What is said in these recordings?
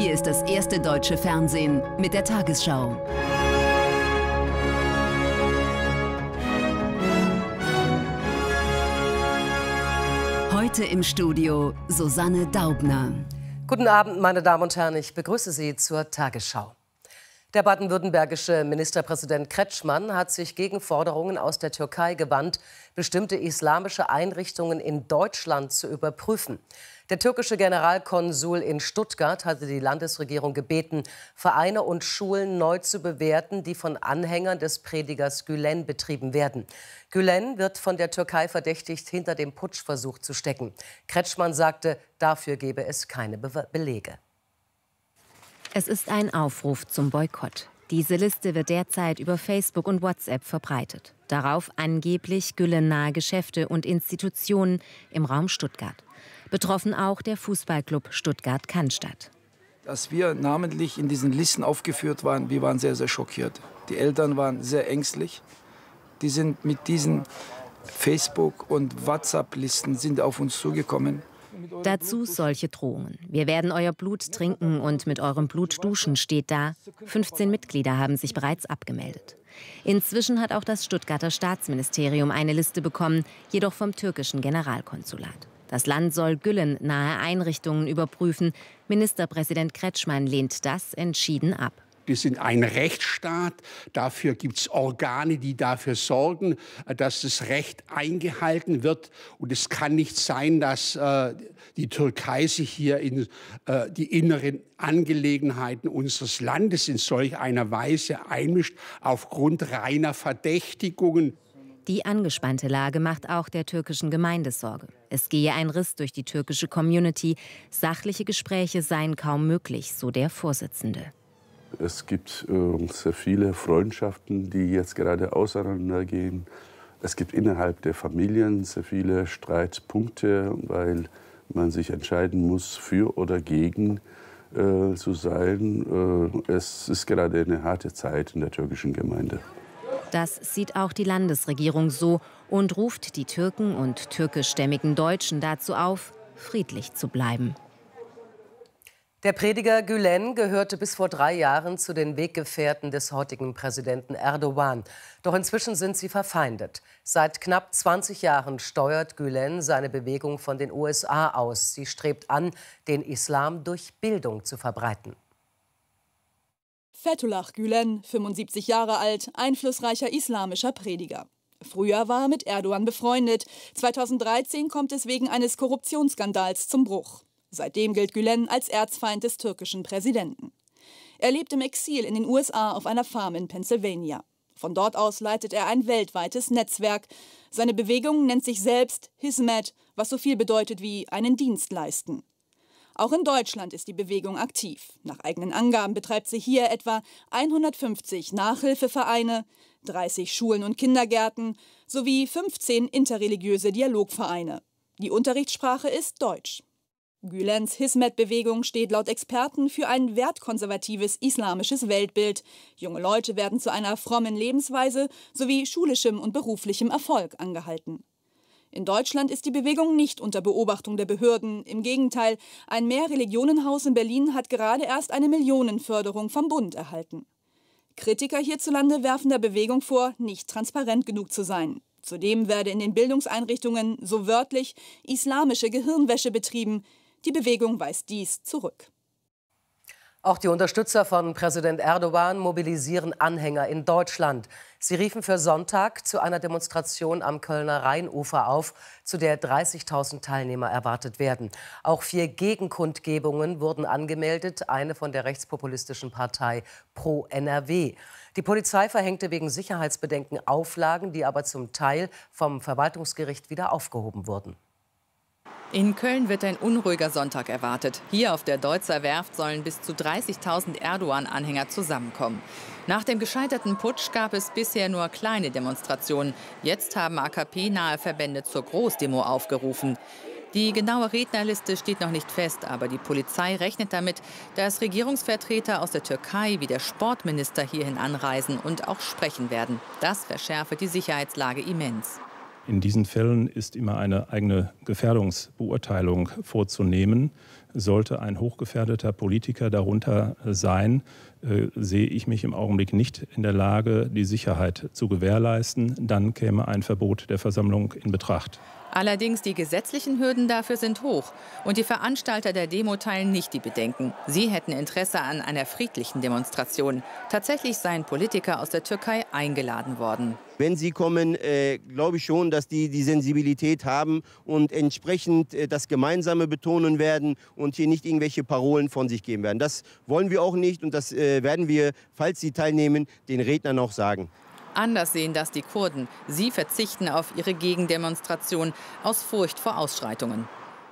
Hier ist das erste deutsche Fernsehen mit der Tagesschau. Heute im Studio Susanne Daubner. Guten Abend, meine Damen und Herren. Ich begrüße Sie zur Tagesschau. Der baden-württembergische Ministerpräsident Kretschmann hat sich gegen Forderungen aus der Türkei gewandt, bestimmte islamische Einrichtungen in Deutschland zu überprüfen. Der türkische Generalkonsul in Stuttgart hatte die Landesregierung gebeten, Vereine und Schulen neu zu bewerten, die von Anhängern des Predigers Gülen betrieben werden. Gülen wird von der Türkei verdächtigt, hinter dem Putschversuch zu stecken. Kretschmann sagte, dafür gebe es keine Be Belege. Es ist ein Aufruf zum Boykott. Diese Liste wird derzeit über Facebook und WhatsApp verbreitet. Darauf angeblich güllennahe Geschäfte und Institutionen im Raum Stuttgart. Betroffen auch der Fußballclub Stuttgart-Cannstatt. Als wir namentlich in diesen Listen aufgeführt waren, wir waren sehr, sehr schockiert. Die Eltern waren sehr ängstlich. Die sind mit diesen Facebook- und WhatsApp-Listen auf uns zugekommen. Dazu solche Drohungen. Wir werden euer Blut trinken und mit eurem Blut duschen, steht da. 15 Mitglieder haben sich bereits abgemeldet. Inzwischen hat auch das Stuttgarter Staatsministerium eine Liste bekommen, jedoch vom türkischen Generalkonsulat. Das Land soll Gülen nahe Einrichtungen überprüfen. Ministerpräsident Kretschmann lehnt das entschieden ab. Wir sind ein Rechtsstaat. Dafür gibt es Organe, die dafür sorgen, äh, dass das Recht eingehalten wird. Und es kann nicht sein, dass äh, die Türkei sich hier in äh, die inneren Angelegenheiten unseres Landes in solch einer Weise einmischt, aufgrund reiner Verdächtigungen. Die angespannte Lage macht auch der türkischen Gemeinde Sorge. Es gehe ein Riss durch die türkische Community. Sachliche Gespräche seien kaum möglich, so der Vorsitzende. Es gibt äh, sehr viele Freundschaften, die jetzt gerade auseinandergehen. Es gibt innerhalb der Familien sehr viele Streitpunkte, weil man sich entscheiden muss, für oder gegen äh, zu sein. Äh, es ist gerade eine harte Zeit in der türkischen Gemeinde. Das sieht auch die Landesregierung so und ruft die Türken und türkischstämmigen Deutschen dazu auf, friedlich zu bleiben. Der Prediger Gülen gehörte bis vor drei Jahren zu den Weggefährten des heutigen Präsidenten Erdogan. Doch inzwischen sind sie verfeindet. Seit knapp 20 Jahren steuert Gülen seine Bewegung von den USA aus. Sie strebt an, den Islam durch Bildung zu verbreiten. Fethullah Gülen, 75 Jahre alt, einflussreicher islamischer Prediger. Früher war er mit Erdogan befreundet. 2013 kommt es wegen eines Korruptionsskandals zum Bruch. Seitdem gilt Gülen als Erzfeind des türkischen Präsidenten. Er lebt im Exil in den USA auf einer Farm in Pennsylvania. Von dort aus leitet er ein weltweites Netzwerk. Seine Bewegung nennt sich selbst Hismet, was so viel bedeutet wie einen Dienst leisten. Auch in Deutschland ist die Bewegung aktiv. Nach eigenen Angaben betreibt sie hier etwa 150 Nachhilfevereine, 30 Schulen und Kindergärten sowie 15 interreligiöse Dialogvereine. Die Unterrichtssprache ist Deutsch. Gülens Hismet-Bewegung steht laut Experten für ein wertkonservatives islamisches Weltbild. Junge Leute werden zu einer frommen Lebensweise sowie schulischem und beruflichem Erfolg angehalten. In Deutschland ist die Bewegung nicht unter Beobachtung der Behörden. Im Gegenteil, ein Mehrreligionenhaus in Berlin hat gerade erst eine Millionenförderung vom Bund erhalten. Kritiker hierzulande werfen der Bewegung vor, nicht transparent genug zu sein. Zudem werde in den Bildungseinrichtungen so wörtlich islamische Gehirnwäsche betrieben, die Bewegung weist dies zurück. Auch die Unterstützer von Präsident Erdogan mobilisieren Anhänger in Deutschland. Sie riefen für Sonntag zu einer Demonstration am Kölner Rheinufer auf, zu der 30.000 Teilnehmer erwartet werden. Auch vier Gegenkundgebungen wurden angemeldet, eine von der rechtspopulistischen Partei Pro NRW. Die Polizei verhängte wegen Sicherheitsbedenken Auflagen, die aber zum Teil vom Verwaltungsgericht wieder aufgehoben wurden. In Köln wird ein unruhiger Sonntag erwartet. Hier auf der Deutzer Werft sollen bis zu 30.000 Erdogan-Anhänger zusammenkommen. Nach dem gescheiterten Putsch gab es bisher nur kleine Demonstrationen. Jetzt haben AKP-nahe Verbände zur Großdemo aufgerufen. Die genaue Rednerliste steht noch nicht fest, aber die Polizei rechnet damit, dass Regierungsvertreter aus der Türkei wie der Sportminister hierhin anreisen und auch sprechen werden. Das verschärfe die Sicherheitslage immens. In diesen Fällen ist immer eine eigene Gefährdungsbeurteilung vorzunehmen. Sollte ein hochgefährdeter Politiker darunter sein, äh, sehe ich mich im Augenblick nicht in der Lage, die Sicherheit zu gewährleisten. Dann käme ein Verbot der Versammlung in Betracht. Allerdings die gesetzlichen Hürden dafür sind hoch. Und die Veranstalter der Demo teilen nicht die Bedenken. Sie hätten Interesse an einer friedlichen Demonstration. Tatsächlich seien Politiker aus der Türkei eingeladen worden. Wenn sie kommen, äh, glaube ich schon, dass die die Sensibilität haben und entsprechend äh, das Gemeinsame betonen werden und hier nicht irgendwelche Parolen von sich geben werden. Das wollen wir auch nicht und das äh, werden wir, falls sie teilnehmen, den Rednern auch sagen. Anders sehen das die Kurden. Sie verzichten auf ihre Gegendemonstration aus Furcht vor Ausschreitungen.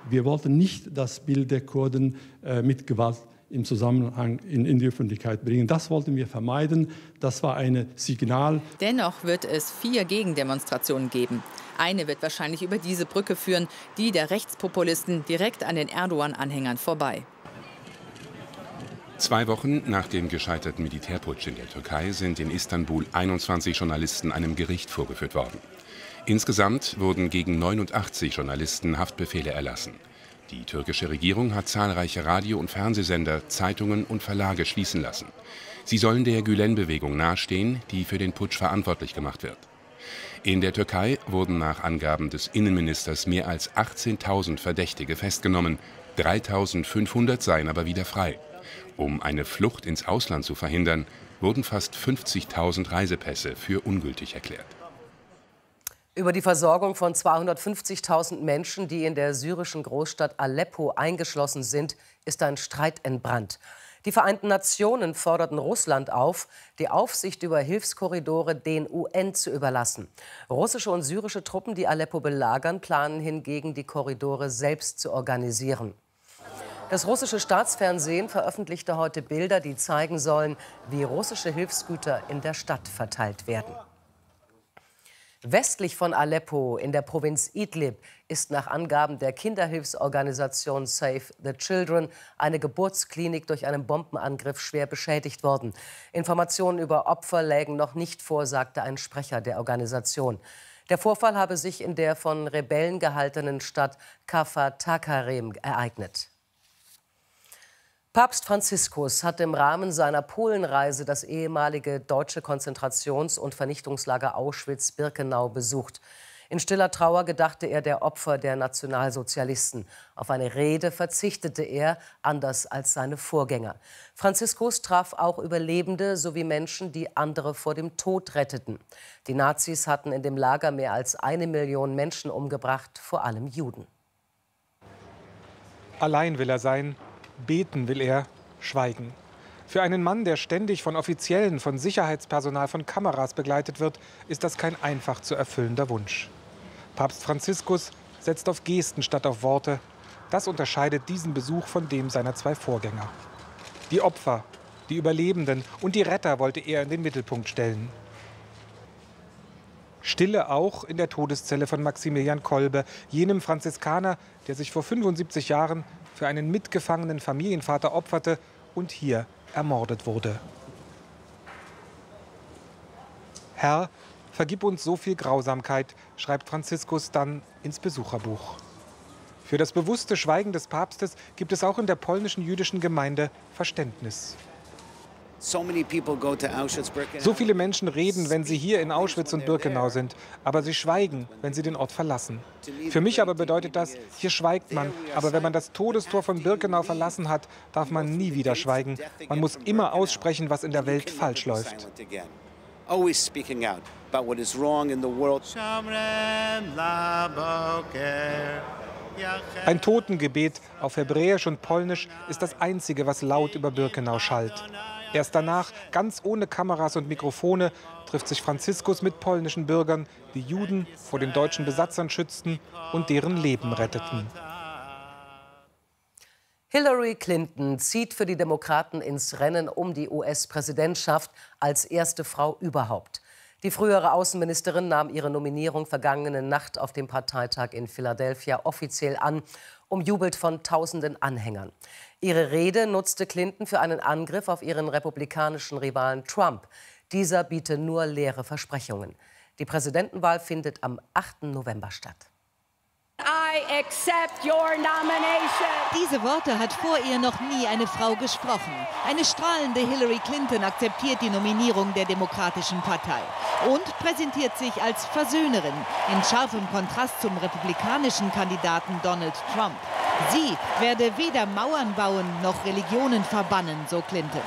Wir wollten nicht das Bild der Kurden äh, mit Gewalt im Zusammenhang in, in, die Öffentlichkeit bringen. Das wollten wir vermeiden. Das war ein Signal. Dennoch wird es vier Gegendemonstrationen geben. Eine wird wahrscheinlich über diese Brücke führen, die der Rechtspopulisten direkt an den Erdogan-Anhängern vorbei. Zwei Wochen nach dem gescheiterten Militärputsch in der Türkei sind in Istanbul 21 Journalisten einem Gericht vorgeführt worden. Insgesamt wurden gegen 89 Journalisten Haftbefehle erlassen. Die türkische Regierung hat zahlreiche Radio- und Fernsehsender, Zeitungen und Verlage schließen lassen. Sie sollen der Gülen-Bewegung nahestehen, die für den Putsch verantwortlich gemacht wird. In der Türkei wurden nach Angaben des Innenministers mehr als 18.000 Verdächtige festgenommen, 3.500 seien aber wieder frei. Um eine Flucht ins Ausland zu verhindern, wurden fast 50.000 Reisepässe für ungültig erklärt. Über die Versorgung von 250.000 Menschen, die in der syrischen Großstadt Aleppo eingeschlossen sind, ist ein Streit entbrannt. Die Vereinten Nationen forderten Russland auf, die Aufsicht über Hilfskorridore den UN zu überlassen. Russische und syrische Truppen, die Aleppo belagern, planen hingegen, die Korridore selbst zu organisieren. Das russische Staatsfernsehen veröffentlichte heute Bilder, die zeigen sollen, wie russische Hilfsgüter in der Stadt verteilt werden. Westlich von Aleppo in der Provinz Idlib ist nach Angaben der Kinderhilfsorganisation Save the Children eine Geburtsklinik durch einen Bombenangriff schwer beschädigt worden. Informationen über Opfer lägen noch nicht vor, sagte ein Sprecher der Organisation. Der Vorfall habe sich in der von Rebellen gehaltenen Stadt Kafar Takarem ereignet. Papst Franziskus hat im Rahmen seiner Polenreise das ehemalige deutsche Konzentrations- und Vernichtungslager Auschwitz-Birkenau besucht. In stiller Trauer gedachte er der Opfer der Nationalsozialisten. Auf eine Rede verzichtete er, anders als seine Vorgänger. Franziskus traf auch Überlebende sowie Menschen, die andere vor dem Tod retteten. Die Nazis hatten in dem Lager mehr als eine Million Menschen umgebracht, vor allem Juden. Allein will er sein, Beten will er schweigen. Für einen Mann, der ständig von Offiziellen, von Sicherheitspersonal, von Kameras begleitet wird, ist das kein einfach zu erfüllender Wunsch. Papst Franziskus setzt auf Gesten statt auf Worte. Das unterscheidet diesen Besuch von dem seiner zwei Vorgänger. Die Opfer, die Überlebenden und die Retter wollte er in den Mittelpunkt stellen. Stille auch in der Todeszelle von Maximilian Kolbe, jenem Franziskaner, der sich vor 75 Jahren für einen mitgefangenen Familienvater opferte und hier ermordet wurde. Herr, vergib uns so viel Grausamkeit, schreibt Franziskus dann ins Besucherbuch. Für das bewusste Schweigen des Papstes gibt es auch in der polnischen jüdischen Gemeinde Verständnis. So viele Menschen reden, wenn sie hier in Auschwitz und Birkenau sind, aber sie schweigen, wenn sie den Ort verlassen. Für mich aber bedeutet das, hier schweigt man, aber wenn man das Todestor von Birkenau verlassen hat, darf man nie wieder schweigen. Man muss immer aussprechen, was in der Welt falsch läuft. Always speaking out about what is wrong in the world. Ein Totengebet auf Hebräisch und Polnisch ist das einzige, was laut über Birkenau schallt. Erst danach, ganz ohne Kameras und Mikrofone, trifft sich Franziskus mit polnischen Bürgern, die Juden vor den deutschen Besatzern schützten und deren Leben retteten. Hillary Clinton zieht für die Demokraten ins Rennen um die US-Präsidentschaft als erste Frau überhaupt. Die frühere Außenministerin nahm ihre Nominierung vergangene Nacht auf dem Parteitag in Philadelphia offiziell an, umjubelt von tausenden Anhängern. Ihre Rede nutzte Clinton für einen Angriff auf ihren republikanischen Rivalen Trump. Dieser biete nur leere Versprechungen. Die Präsidentenwahl findet am 8. November statt. Diese Worte hat vor ihr noch nie eine Frau gesprochen. Eine strahlende Hillary Clinton akzeptiert die Nominierung der Demokratischen Partei und präsentiert sich als Versöhnerin in scharfem Kontrast zum republikanischen Kandidaten Donald Trump. Sie werde weder Mauern bauen noch Religionen verbannen, so Clinton.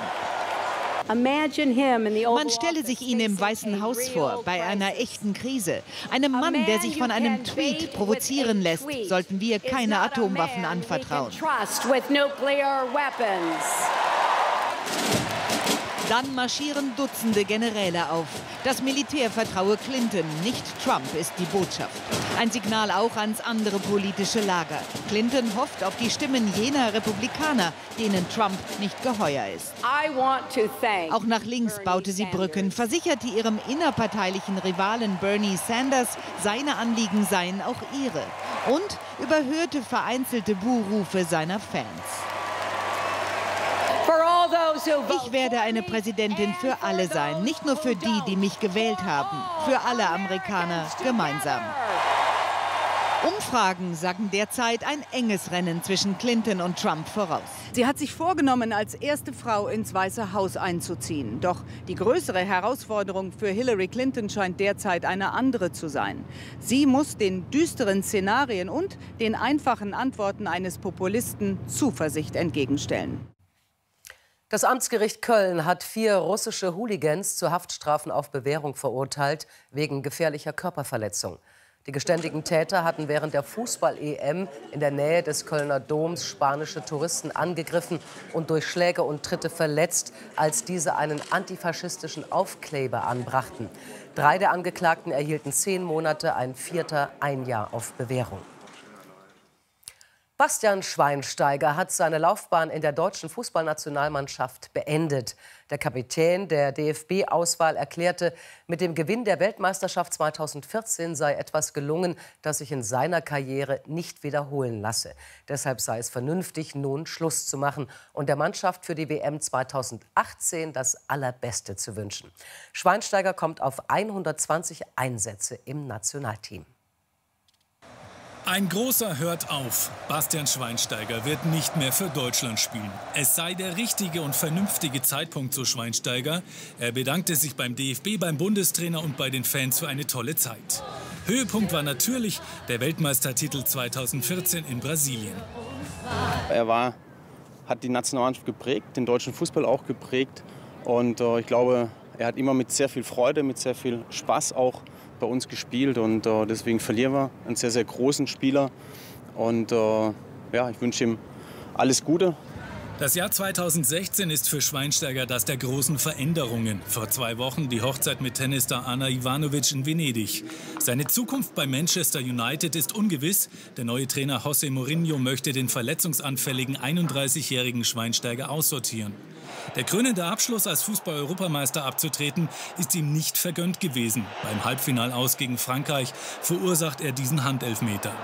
Man stelle sich ihn im Weißen Haus vor, bei einer echten Krise. Einem Mann, der sich von einem Tweet provozieren lässt, sollten wir keine Atomwaffen anvertrauen. Dann marschieren Dutzende Generäle auf. Das Militär vertraue Clinton, nicht Trump, ist die Botschaft. Ein Signal auch ans andere politische Lager. Clinton hofft auf die Stimmen jener Republikaner, denen Trump nicht geheuer ist. Auch nach links baute sie Brücken, versicherte ihrem innerparteilichen Rivalen Bernie Sanders, seine Anliegen seien auch ihre. Und überhörte vereinzelte Buhrufe seiner Fans. Ich werde eine Präsidentin für alle sein, nicht nur für die, die mich gewählt haben, für alle Amerikaner gemeinsam. Umfragen sagen derzeit ein enges Rennen zwischen Clinton und Trump voraus. Sie hat sich vorgenommen, als erste Frau ins Weiße Haus einzuziehen. Doch die größere Herausforderung für Hillary Clinton scheint derzeit eine andere zu sein. Sie muss den düsteren Szenarien und den einfachen Antworten eines Populisten Zuversicht entgegenstellen. Das Amtsgericht Köln hat vier russische Hooligans zu Haftstrafen auf Bewährung verurteilt, wegen gefährlicher Körperverletzung. Die geständigen Täter hatten während der Fußball-EM in der Nähe des Kölner Doms spanische Touristen angegriffen und durch Schläge und Tritte verletzt, als diese einen antifaschistischen Aufkleber anbrachten. Drei der Angeklagten erhielten zehn Monate, ein vierter ein Jahr auf Bewährung. Bastian Schweinsteiger hat seine Laufbahn in der deutschen Fußballnationalmannschaft beendet. Der Kapitän der DFB-Auswahl erklärte, mit dem Gewinn der Weltmeisterschaft 2014 sei etwas gelungen, das sich in seiner Karriere nicht wiederholen lasse. Deshalb sei es vernünftig, nun Schluss zu machen und der Mannschaft für die WM 2018 das Allerbeste zu wünschen. Schweinsteiger kommt auf 120 Einsätze im Nationalteam. Ein großer hört auf. Bastian Schweinsteiger wird nicht mehr für Deutschland spielen. Es sei der richtige und vernünftige Zeitpunkt, so Schweinsteiger. Er bedankte sich beim DFB, beim Bundestrainer und bei den Fans für eine tolle Zeit. Höhepunkt war natürlich der Weltmeistertitel 2014 in Brasilien. Er war, hat die Nationalmannschaft geprägt, den deutschen Fußball auch geprägt. Und äh, ich glaube, er hat immer mit sehr viel Freude, mit sehr viel Spaß auch bei uns gespielt und äh, deswegen verlieren wir einen sehr, sehr großen Spieler. Und äh, ja, ich wünsche ihm alles Gute. Das Jahr 2016 ist für Schweinsteiger das der großen Veränderungen. Vor zwei Wochen die Hochzeit mit Tennisstar Anna Ivanovic in Venedig. Seine Zukunft bei Manchester United ist ungewiss. Der neue Trainer José Mourinho möchte den verletzungsanfälligen 31-jährigen Schweinsteiger aussortieren. Der krönende Abschluss als Fußball-Europameister abzutreten, ist ihm nicht vergönnt gewesen. Beim Halbfinalaus gegen Frankreich verursacht er diesen Handelfmeter.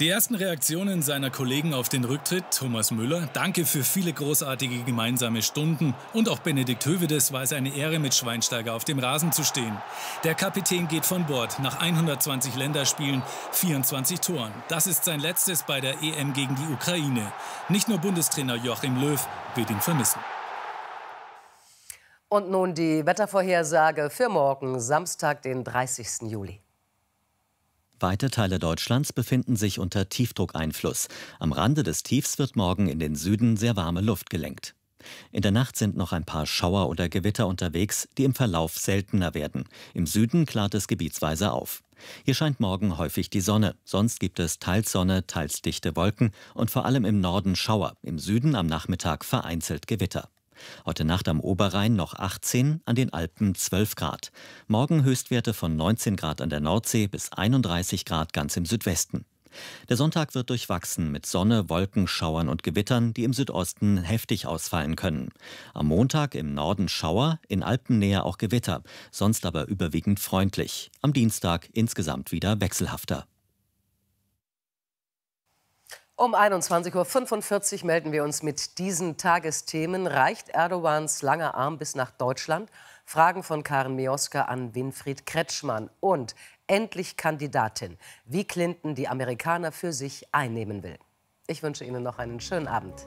Die ersten Reaktionen seiner Kollegen auf den Rücktritt, Thomas Müller, danke für viele großartige gemeinsame Stunden und auch Benedikt Hövedes war es eine Ehre, mit Schweinsteiger auf dem Rasen zu stehen. Der Kapitän geht von Bord nach 120 Länderspielen, 24 Toren. Das ist sein letztes bei der EM gegen die Ukraine. Nicht nur Bundestrainer Joachim Löw wird ihn vermissen. Und nun die Wettervorhersage für morgen, Samstag, den 30. Juli. Weite Teile Deutschlands befinden sich unter Tiefdruckeinfluss. Am Rande des Tiefs wird morgen in den Süden sehr warme Luft gelenkt. In der Nacht sind noch ein paar Schauer oder Gewitter unterwegs, die im Verlauf seltener werden. Im Süden klart es gebietsweise auf. Hier scheint morgen häufig die Sonne, sonst gibt es teils Sonne, teils dichte Wolken und vor allem im Norden Schauer, im Süden am Nachmittag vereinzelt Gewitter. Heute Nacht am Oberrhein noch 18, an den Alpen 12 Grad. Morgen Höchstwerte von 19 Grad an der Nordsee bis 31 Grad ganz im Südwesten. Der Sonntag wird durchwachsen mit Sonne, Wolken, Schauern und Gewittern, die im Südosten heftig ausfallen können. Am Montag im Norden Schauer, in Alpennähe auch Gewitter, sonst aber überwiegend freundlich. Am Dienstag insgesamt wieder wechselhafter. Um 21.45 Uhr melden wir uns mit diesen Tagesthemen. Reicht Erdogans langer Arm bis nach Deutschland? Fragen von Karen Mioska an Winfried Kretschmann. Und endlich Kandidatin, wie Clinton die Amerikaner für sich einnehmen will. Ich wünsche Ihnen noch einen schönen Abend.